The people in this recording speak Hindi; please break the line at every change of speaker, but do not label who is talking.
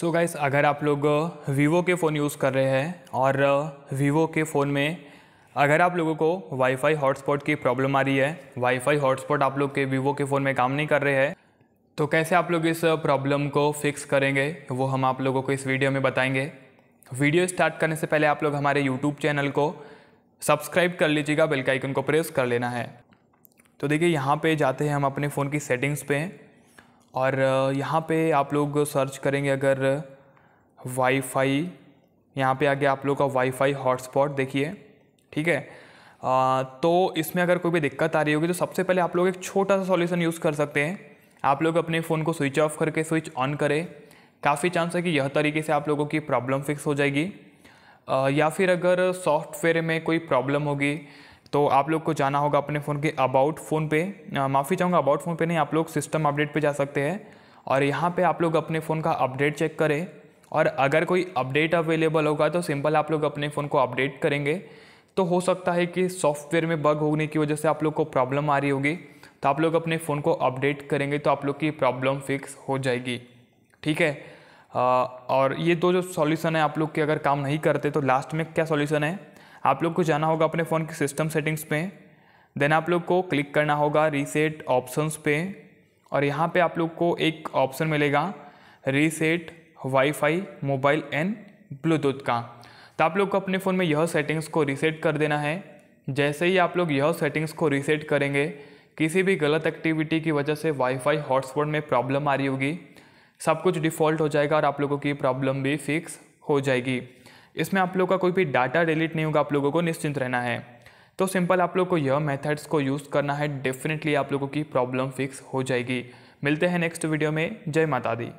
सो so गाइस अगर आप लोग वीवो के फ़ोन यूज़ कर रहे हैं और वीवो के फ़ोन में अगर आप लोगों को वाईफाई हॉटस्पॉट की प्रॉब्लम आ रही है वाईफाई हॉटस्पॉट आप लोग के वीवो के फ़ोन में काम नहीं कर रहे हैं तो कैसे आप लोग इस प्रॉब्लम को फिक्स करेंगे, वो हम आप लोगों को इस वीडियो में बताएँगे। वीडियो स्टार्ट करने से पहले आप लोग हमारे यूट्यूब चैनल को सब्सक्राइब कर लीजिएगा बेल का प्रेस कर लेना है। तो देखिए, यहाँ पे जाते हैं हम अपने फ़ोन की सेटिंग्स पे। और यहाँ पे आप लोग सर्च करेंगे अगर वाईफाई यहाँ पे आगे आप लोग का वाईफाई हॉटस्पॉट देखिए ठीक है? आ, तो इसमें अगर कोई भी दिक्कत आ रही होगी तो सबसे पहले आप लोग एक छोटा सा सॉल्यूशन यूज़ कर सकते हैं। आप लोग अपने फ़ोन को स्विच ऑफ़ करके स्विच ऑन करें। काफ़ी चांस है कि यह तरीके से आप लोगों की प्रॉब्लम फिक्स हो जाएगी। आ, या फिर अगर सॉफ्टवेयर में कोई प्रॉब्लम होगी तो आप लोग को जाना होगा अपने फ़ोन के अबाउट फ़ोन पे। माफ़ी चाहूँगा अबाउट फ़ोन पे नहीं, आप लोग सिस्टम अपडेट पे जा सकते हैं। और यहाँ पे आप लोग अपने फ़ोन का अपडेट चेक करें। और अगर कोई अपडेट अवेलेबल होगा तो सिंपल आप लोग अपने फ़ोन को अपडेट करेंगे। तो हो सकता है कि सॉफ्टवेयर में बग होने की वजह से आप लोग को प्रॉब्लम आ रही होगी। तो आप लोग अपने फ़ोन को अपडेट करेंगे तो आप लोग की प्रॉब्लम फिक्स हो जाएगी। ठीक है? और ये दो जो सॉल्यूशन है, आप लोग के अगर काम नहीं करते तो लास्ट में क्या सॉल्यूशन है? आप लोग को जाना होगा अपने फ़ोन की सिस्टम सेटिंग्स पे, देन आप लोग को क्लिक करना होगा रीसेट ऑप्शंस पे, और यहाँ पे आप लोग को एक ऑप्शन मिलेगा reset wifi mobile and bluetooth का। तो आप लोग को अपने फ़ोन में यह सेटिंग्स को रीसेट कर देना है। जैसे ही आप लोग यह सेटिंग्स को रीसेट करेंगे, किसी भी गलत एक्टिविटी की वजह से वाईफाई हॉटस्पॉट में प्रॉब्लम आ रही होगी, सब कुछ डिफ़ॉल्ट हो जाएगा और आप लोगों की प्रॉब्लम भी फिक्स हो जाएगी। इसमें आप लोग का कोई भी डाटा डिलीट नहीं होगा, आप लोगों को निश्चिंत रहना है। तो सिंपल आप लोग को यह मेथड्स को यूज़ करना है डेफिनेटली आप लोगों की प्रॉब्लम फिक्स हो जाएगी। मिलते हैं नेक्स्ट वीडियो में। जय माता दी।